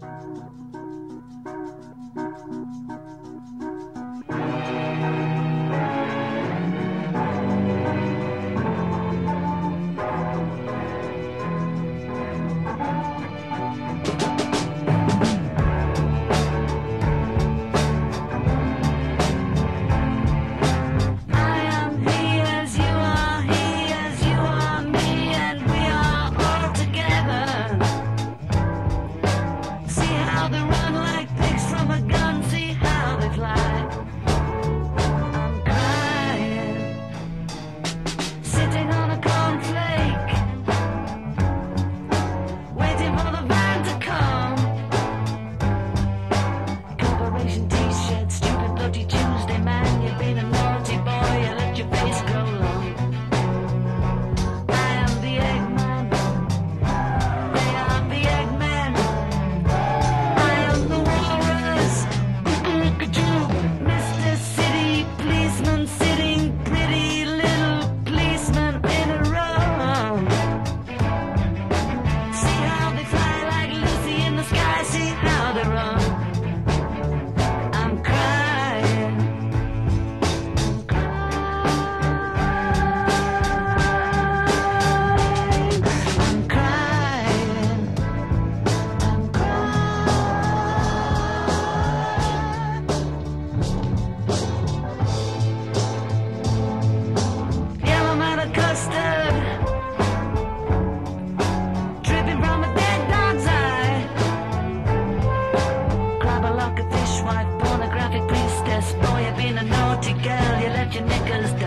Bye. naughty girl, you left your knickers